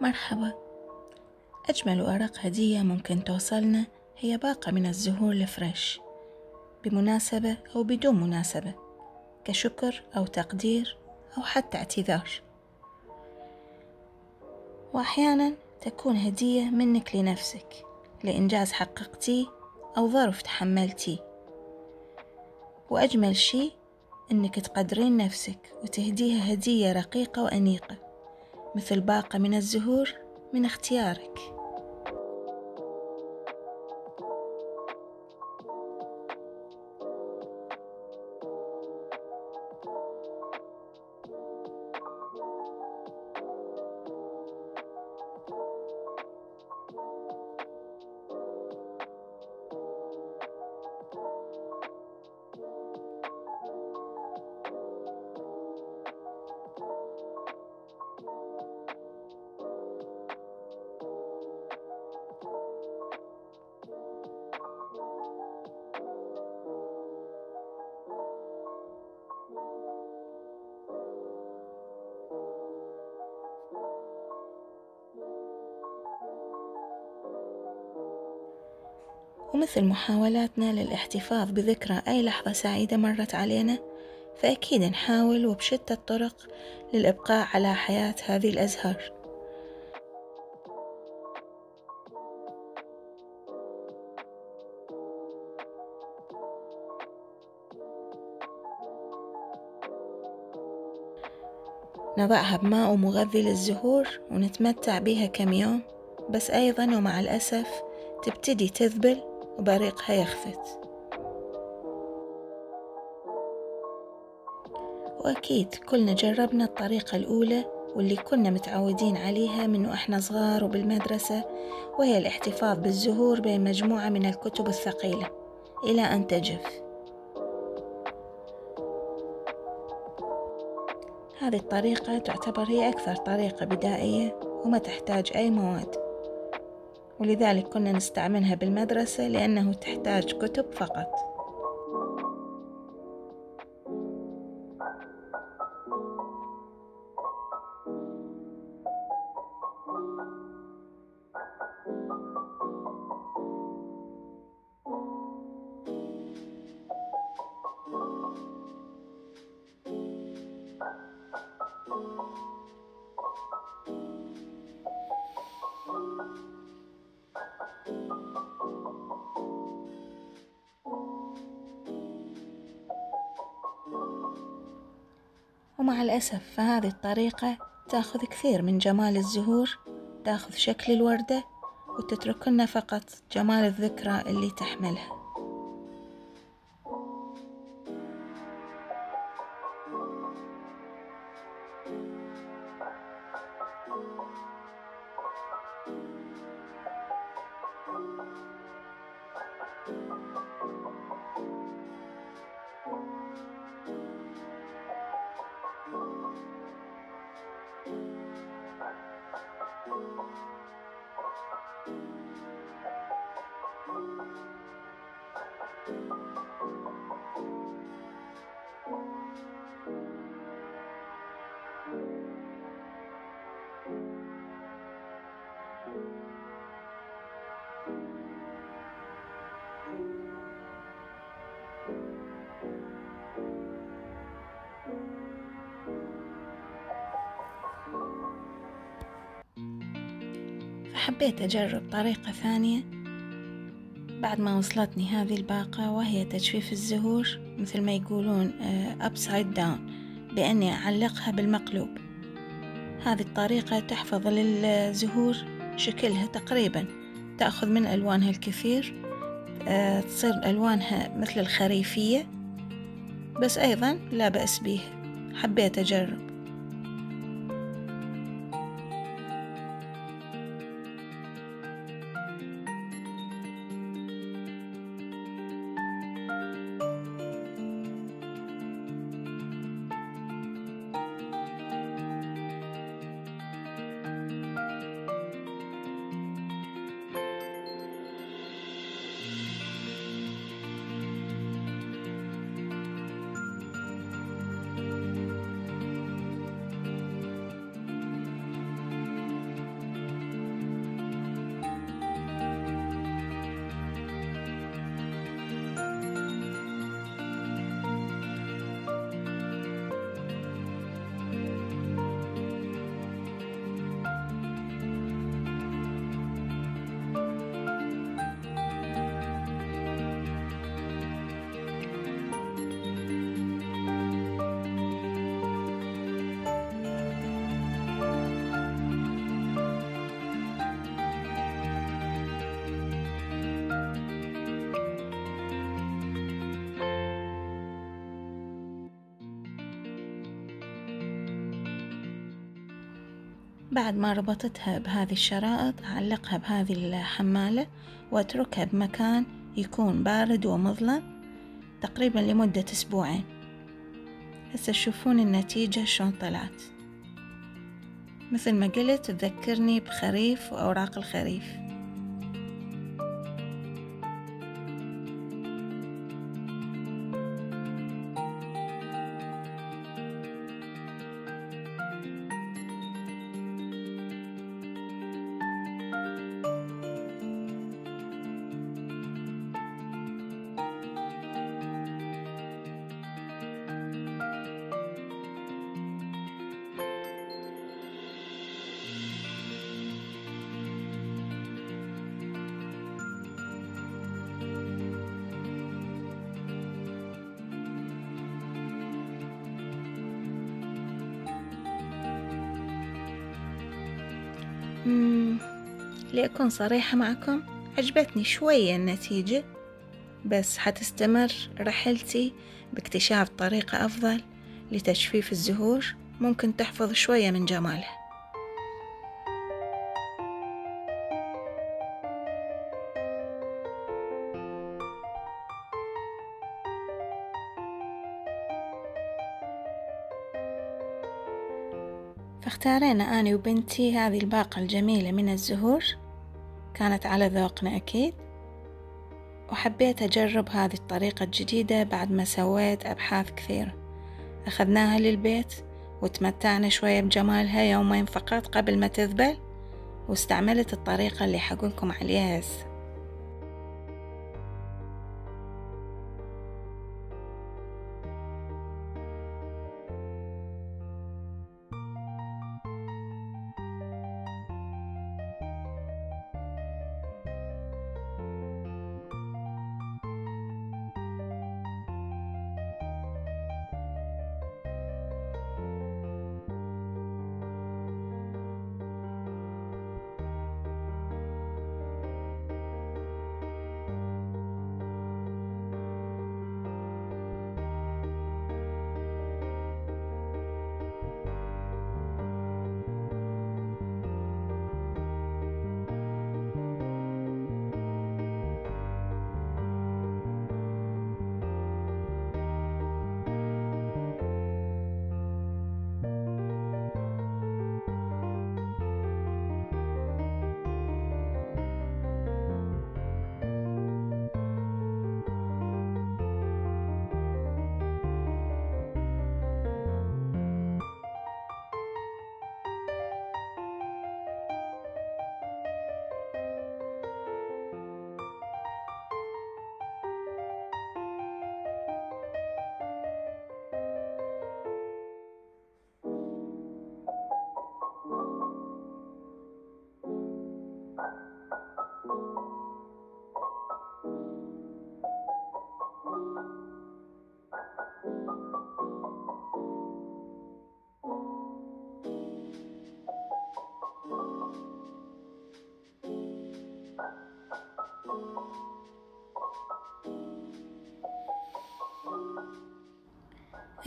مرحبا. أجمل ورق هدية ممكن توصلنا هي باقة من الزهور الفريش بمناسبة أو بدون مناسبة كشكر أو تقدير أو حتى اعتذار. وأحيانا تكون هدية منك لنفسك لإنجاز حققتيه أو ظرف تحملتيه وأجمل شي إنك تقدرين نفسك وتهديها هدية رقيقة وأنيقة. مثل باقة من الزهور من اختيارك. ومثل محاولاتنا للاحتفاظ بذكرى أي لحظة سعيدة مرت علينا فأكيد نحاول وبشتى الطرق للإبقاء على حياة هذه الأزهار. نضعها بماء مغذي للزهور ونتمتع بها كم يوم بس أيضا ومع الأسف تبتدي تذبل وبريقها يخفت. وأكيد كلنا جربنا الطريقة الأولى واللي كنا متعودين عليها من وإحنا صغار وبالمدرسة وهي الاحتفاظ بالزهور بين مجموعة من الكتب الثقيلة إلى أن تجف. هذه الطريقة تعتبر هي أكثر طريقة بدائية وما تحتاج أي مواد. ولذلك كنا نستعملها بالمدرسة لأنه تحتاج كتب فقط. ومع الأسف فهذه الطريقة تأخذ كثير من جمال الزهور تأخذ شكل الوردة وتترك لنا فقط جمال الذكرى اللي تحملها. فحبيت أجرب طريقة ثانية. بعد ما وصلتني هذه الباقة وهي تجفيف الزهور مثل ما يقولون upside down بأني أعلقها بالمقلوب. هذه الطريقة تحفظ للزهور شكلها تقريبا تأخذ من ألوانها الكثير تصير ألوانها مثل الخريفية بس أيضا لا بأس به حبيت أجرب. بعد ما ربطتها بهذه الشرائط أعلقها بهذه الحمالة وأتركها بمكان يكون بارد ومظلم تقريبا لمدة أسبوعين. هسه تشوفون النتيجة شلون طلعت. مثل ما قلت تذكرني بخريف وأوراق الخريف. لأكون صريحة معكم. عجبتني شوية النتيجة بس حتستمر رحلتي باكتشاف طريقة أفضل لتجفيف الزهور. ممكن تحفظ شوية من جمالها. فاختارينا أنا وبنتي هذه الباقة الجميلة من الزهور. كانت على ذوقنا أكيد. وحبيت أجرب هذه الطريقة الجديدة بعد ما سويت أبحاث كثيرة. أخذناها للبيت وتمتعنا شوية بجمالها يومين فقط قبل ما تذبل واستعملت الطريقة اللي حقولكم عليها هسه.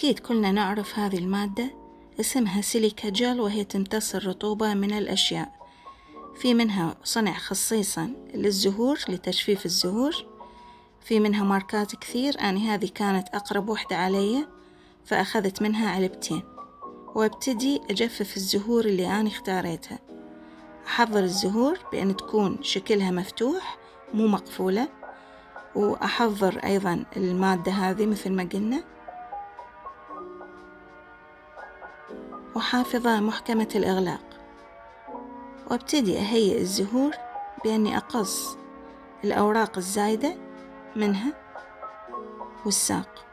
أكيد كلنا نعرف هذه المادة اسمها سيليكا جل وهي تمتص الرطوبة من الأشياء. في منها صنع خصيصا للزهور لتجفيف الزهور. في منها ماركات كثير أنا هذه كانت أقرب وحدة علي فأخذت منها علبتين. وأبتدي أجفف الزهور اللي أنا اختاريتها. أحضر الزهور بأن تكون شكلها مفتوح مو مقفولة. وأحضر أيضا المادة هذه مثل ما قلنا. وحافظة محكمة الإغلاق. وابتدي أهيئ الزهور بأني أقص الأوراق الزايدة منها والساق.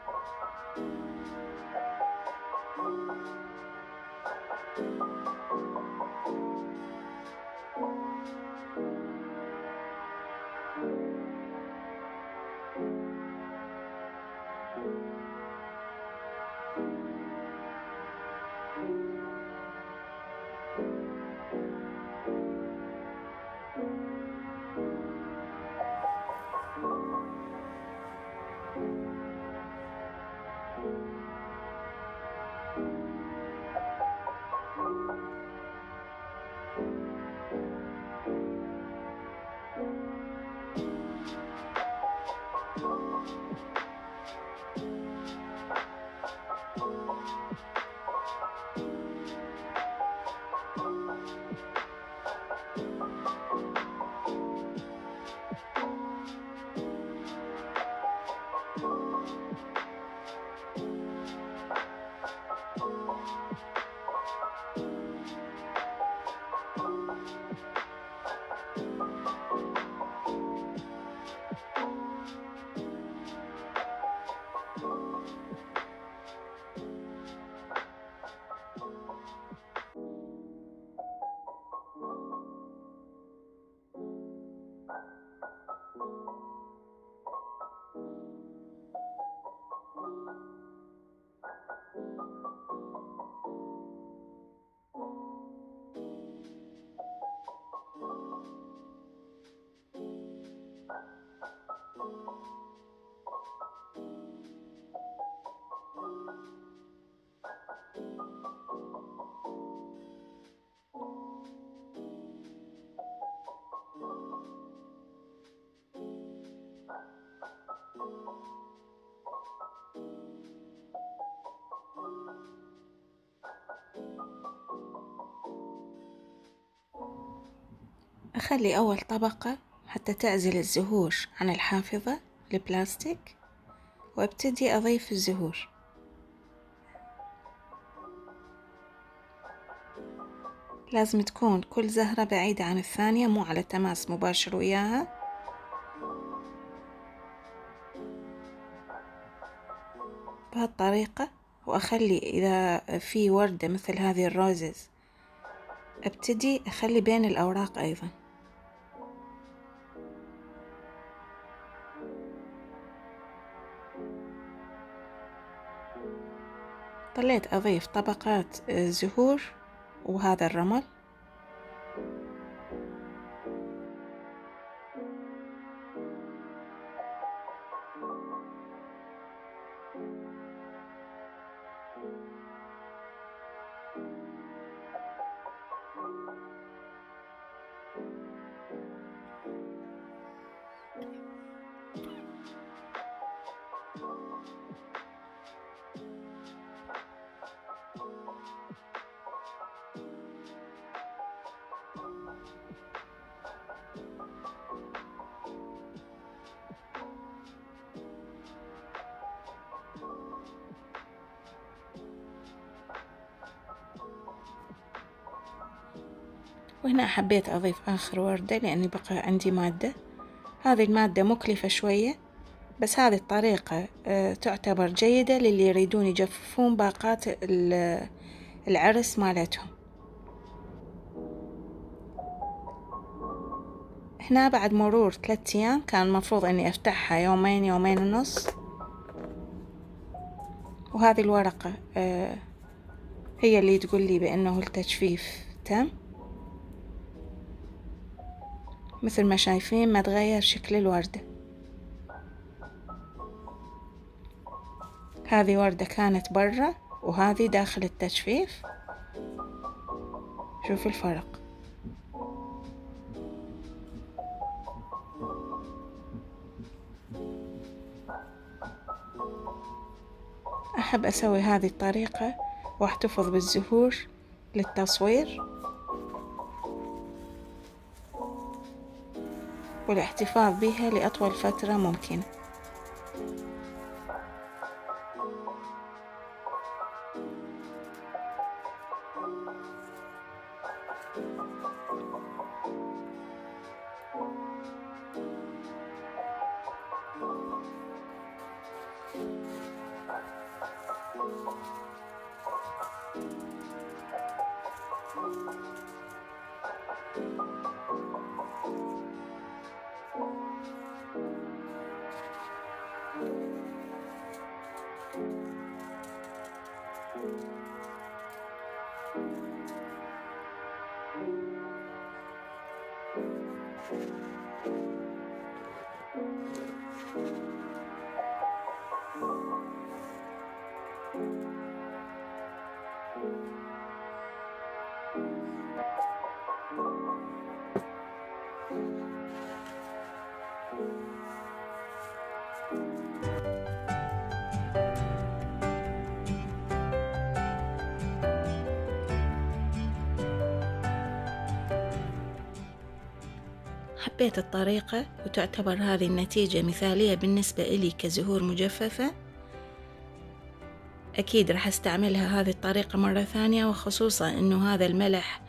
أخلي أول طبقة حتى تعزل الزهور عن الحافظة البلاستيك وأبتدي أضيف الزهور. لازم تكون كل زهرة بعيدة عن الثانية مو على تماس مباشر وياها. بهالطريقة وأخلي إذا في وردة مثل هذه الروزز أبتدي أخلي بين الأوراق أيضا. ظليت أضيف طبقات زهور وهذا الرمل. وهنا حبيت أضيف آخر وردة لأني بقى عندي مادة. هذه المادة مكلفة شوية بس هذه الطريقة آه، تعتبر جيدة للي يريدون يجففون باقات العرس مالتهم. هنا بعد مرور ثلاثة أيام كان المفروض أني أفتحها يومين يومين ونص. وهذه الورقة آه، هي اللي تقول لي بأنه التجفيف تم. مثل ما شايفين ما تغير شكل الوردة. هذه وردة كانت برا وهذه داخل التجفيف. شوف الفرق. أحب أسوي هذه الطريقة وأحتفظ بالزهور للتصوير. والاحتفاظ بها لأطول فترة ممكنة حبيت الطريقة وتعتبر هذه النتيجة مثالية بالنسبة إلي كزهور مجففة أكيد راح أستعملها هذه الطريقة مرة ثانية وخصوصا أنه هذا الملح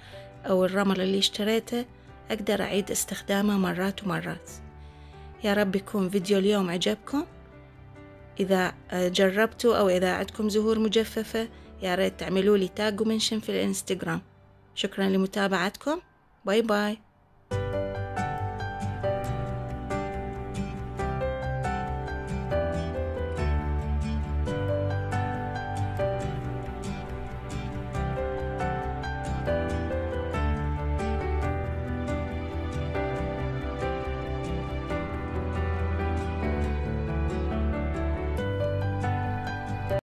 أو الرمل اللي اشتريته أقدر أعيد استخدامه مرات ومرات. يا رب يكون فيديو اليوم عجبكم. إذا جربتوا أو إذا عندكم زهور مجففة يا ريت تعملوا لي تاج ومنشن في الإنستغرام. شكرا لمتابعتكم. باي باي.